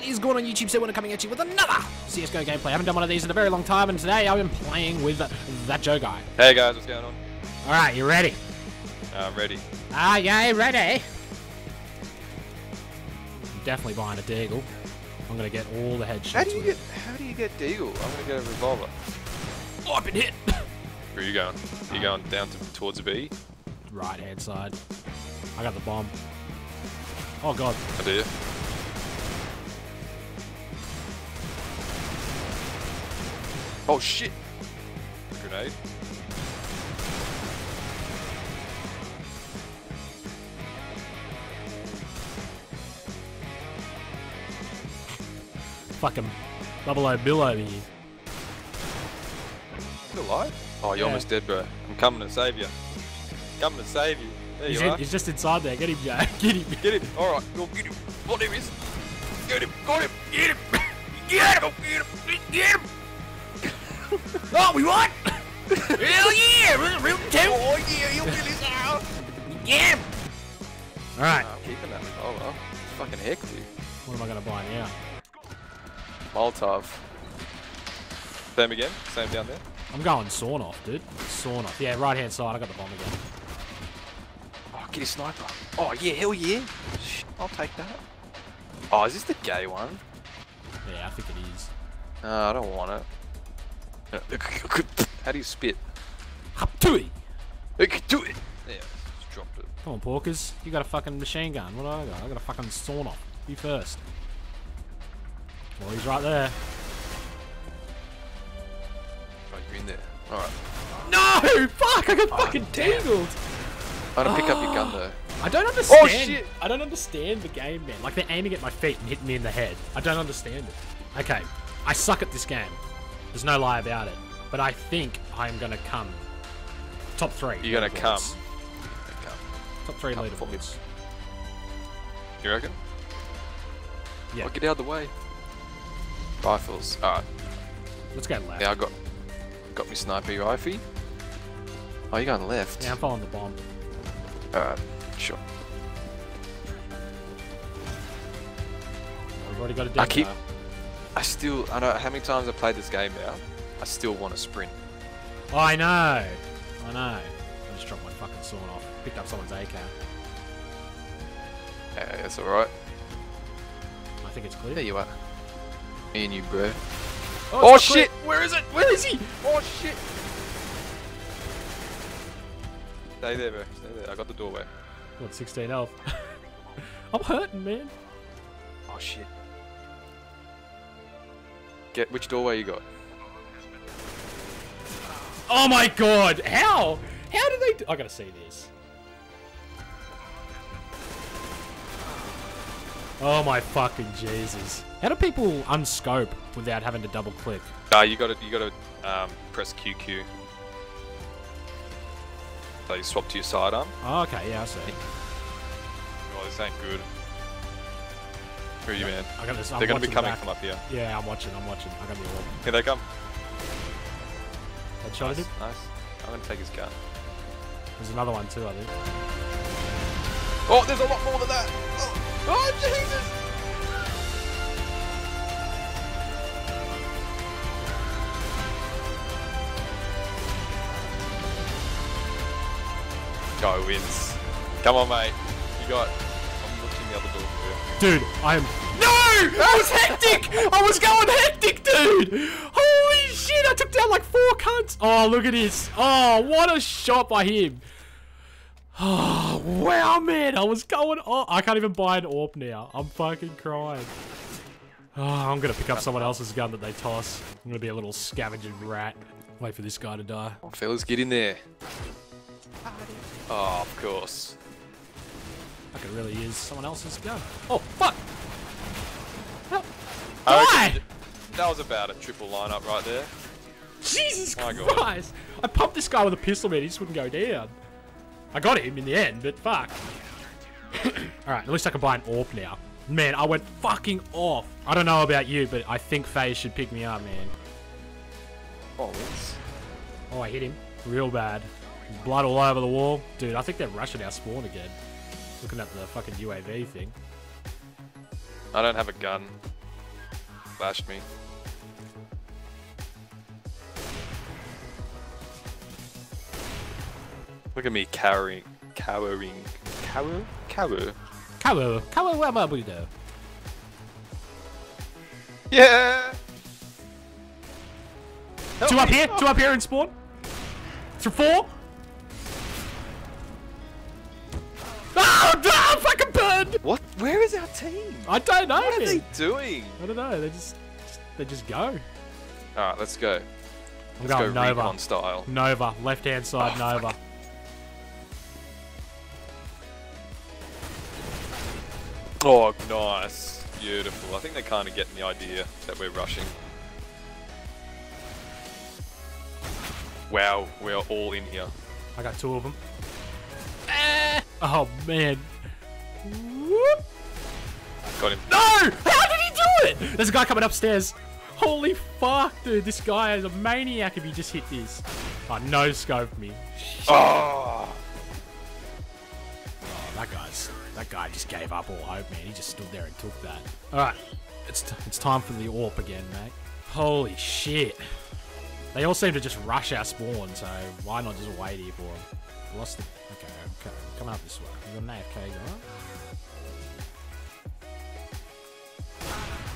What is going on YouTube? So we're coming at you with another CSGO gameplay. I haven't done one of these in a very long time, and today I've been playing with that Joe guy. Hey guys, what's going on? Alright, you ready? Uh, I'm ready. Ah, yeah, ready. I'm definitely buying a Deagle. I'm gonna get all the headshots. How do you get? How do you get Deagle? I'm gonna get a revolver. Oh, I've been hit! Where are you going? you going down to, towards B? right hand side. I got the bomb. Oh god. I do. Oh shit! Grenade. Fucking double O Bill over here. Still alive? Oh, you're Yeah. almost dead, bro. I'm coming to save you. Coming to save you. There He's, you in, are. he's just inside there. Get him, Joe. Get him. Get him. All right, go get him. What him is? Get him. Got him. Get him. Get him. Get him. Get him. Oh, we won! Hell yeah! Real, real two. Oh yeah, you'll get his ass. Yeah! Alright, I'm keeping that. Oh well. It's fucking hectic. what am I gonna buy now? Molotov. Same again. Same down there. I'm going sawn off, dude. Sawn off. Yeah, right hand side. I got the bomb again. Oh, get his sniper. Oh yeah, hell yeah. I'll take that. Oh, is this the gay one? Yeah, I think it is. No, I don't want it. How do you spit? Haptui! I can do it. Yeah, just dropped it. Come on, Porkers. You got a fucking machine gun. What do I got? I got a fucking sawn off. You first. Well, he's right there. Oh, you're in there. Alright. No! Fuck! I got fucking oh, damn. tangled! I'm gonna pick up your gun oh. though. I don't oh, understand. Oh, shit. I don't understand the game, man. Like they're aiming at my feet and hitting me in the head. I don't understand it. Okay, I suck at this game. There's no lie about it. But I think I'm gonna come top three. You're gonna come. come. Top three Come leaderboards. You reckon? Yeah. Oh, get out of the way. Rifles. Alright. Let's go left. Yeah, I got got me sniper rifle. Oh, you're going left. Yeah, I'm following the bomb. Alright, sure. We've already got a I dead keep- guy. I still, I don't know how many times I've played this game now. I still want to sprint. Oh, I know. I know. I just dropped my fucking sawn off. Picked up someone's AK. Yeah, that's alright. I think it's clear. There you are. Me and you, bro. Oh, oh clear. shit! Where is it? Where is he? Oh shit! Stay there, bro. Stay there. I got the doorway. What, 16 health? I'm hurting, man. Oh shit. Get which doorway you got? Oh my god! How? How did they? Do I gotta see this. Oh my fucking Jesus! How do people unscope without having to double click? Ah, you got to You got to um, press QQ. So you swap to your sidearm. Oh, okay, yeah, I see. Oh, this ain't good. Who are you, man? I got this. They're gonna be coming back. from up here. Yeah, I'm watching. I'm watching. I got the orb. Here they come. Headshot Nice, nice. I'm gonna take his gun. There's another one too, I think. Oh, there's a lot more than that. Oh, oh Jesus! Go wins. Come on, mate. You got. I'm looking the other door for you. Dude, I am. No! That was hectic! I was going hectic, dude! Holy shit, I took down like four cunts! Oh, look at this. Oh, what a shot by him. Oh, wow, man. I was going. Oh, I can't even buy an AWP now. I'm fucking crying. Oh, I'm gonna pick up someone else's gun that they toss. I'm gonna be a little scavenging rat. Wait for this guy to die. Oh, fellas, get in there. Oh, of course. Like it really is someone else's gun. Oh, fuck! Help! I Why? That was about a triple lineup right there. Jesus My God. Christ! I pumped this guy with a pistol, man. He just wouldn't go down. I got him in the end, but fuck. Alright, at least I can buy an AWP now. Man, I went fucking off. I don't know about you, but I think FaZe should pick me up, man. Oh. Oh, I hit him. Real bad. Blood all over the wall. Dude, I think they're rushing our spawn again. Looking at the fucking UAV thing. I don't have a gun. bashed me. Look at me cowering, cowering, cower, cower. Kawu, kawu, where am we do? Yeah. Help Two up here, two up here in spawn. Through four. What? Where is our team? I don't know. What are they doing? I don't know. They just, they just go. All right, let's go. I'm Let's going go Nova. recon style. Nova, left hand side, Oh, Nova. Oh, nice. Beautiful. I think they're kind of getting the idea that we're rushing. Wow, we are all in here. I got two of them. Eh. Oh man. Whoop. Got him. No! How did he do it? There's a guy coming upstairs. Holy fuck, dude. This guy is a maniac if he just hit this. Oh, no scoped me. Oh! Oh, that guy's that guy just gave up all hope, man. He just stood there and took that. All right, it's t- it's time for the AWP again, mate. Holy shit! They all seem to just rush our spawn, so why not just wait here for them? Lost the. Okay, okay, coming up this way. We got an AFK guy.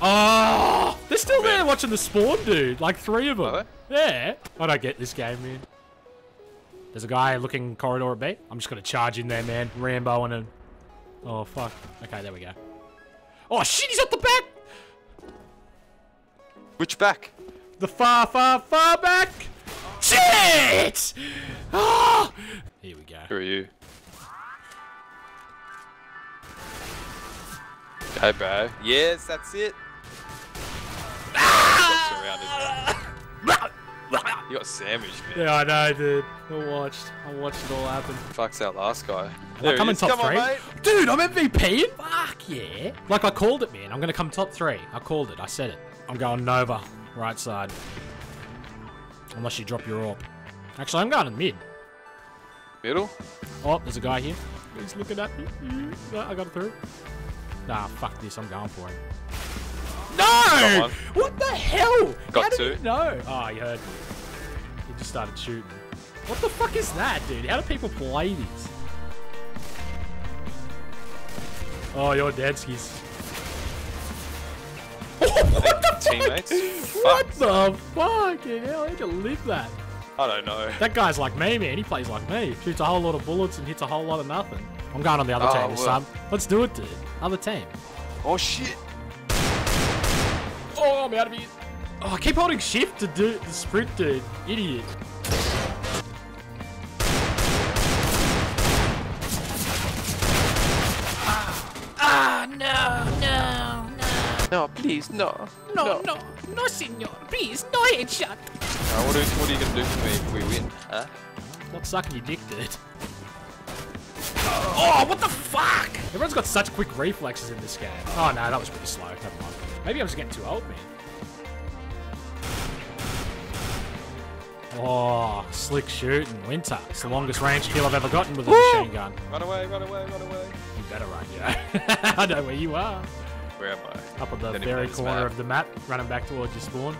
Oh, they're still there watching the spawn, dude. Like three of them. Yeah. I don't get this game, man. There's a guy looking corridor at B. I'm just gonna charge in there, man. Rambo and a. Oh fuck. Okay, there we go. Oh shit, he's at the back. Which back? The far, far, far back. Shit! Ah! Here we go. Who are you? Hey, bro. Yes, that's it. Ah! Got. You got sandwiched, man. Yeah, I know, dude. I watched. I watched it all happen. Fuck's our last guy. Am I There he coming top Come on, three? mate. Dude, I'm MVP. Fuck yeah. Like I called it, man. I'm gonna come top three. I called it. I said it. I'm going Nova, right side. Unless you drop your AWP. Actually, I'm going in mid. Middle? Oh, there's a guy here. He's looking at me. Mm, I got it through. Nah, fuck this. I'm going for it. No! What the hell? Got How two. you know? Oh, he heard me. He just started shooting. What the fuck is that, dude? How do people play these? Oh, you're dead, skis. what the Teammates? What Fuck. the fucking hell? How'd you live that? I don't know. That guy's like me, man. He plays like me. Shoots a whole lot of bullets and hits a whole lot of nothing. I'm going on the other Oh, team this time. Let's do it, dude. Other team. Oh, shit. Oh, I'm out of here. Oh, I keep holding shift to do the sprint, dude. Idiot. No. No, please, no. No, no, no, senor. Please, no headshot. Uh, what, are, what are you going to do for me if we win? Huh? Not sucking your dick, dude. Oh, what the fuck? Everyone's got such quick reflexes in this game. Oh, no, that was pretty slow. Never mind. Maybe I'm just getting too old, man. Oh, slick shooting. Winter. It's the longest range kill I've ever gotten with a machine gun. Run away, run away, run away. You better run, yeah. I know where you are. Where am I? Up at the very corner map. of the map, running back towards your spawn.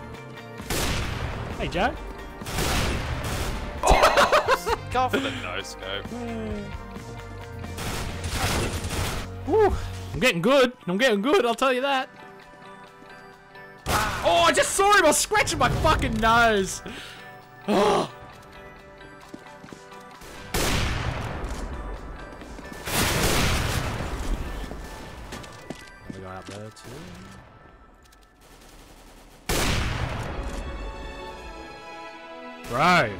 Hey, Joe. Go for the no scope. Woo. I'm getting good. I'm getting good, I'll tell you that. Oh, I just saw him. I was scratching my fucking nose. Oh. We got up there too. Bro,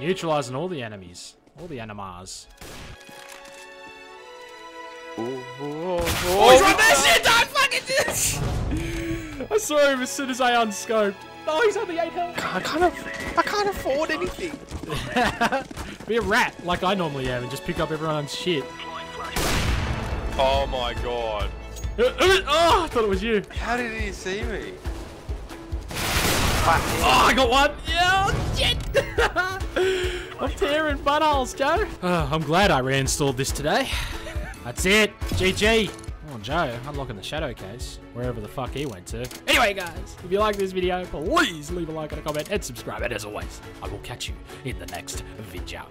neutralizing all the enemies, all the animars. Oh, oh, Oh, oh he's right there! Shit, don't fucking do this! I saw him as soon as I unscoped. Oh, he's only 8 health. I can't, I can't afford anything. Be a rat, like I normally am, and just pick up everyone's shit. Oh my god. Oh, I thought it was you. How did he see me? Oh, I got one. Yeah, oh, shit. I'm tearing buttholes, Joe. Uh, I'm glad I reinstalled this today. That's it. GG. Oh, Uncle Joe unlocking the shadow case, wherever the fuck he went to. Anyway, guys, if you like this video, please leave a like and a comment and subscribe. And as always, I will catch you in the next video.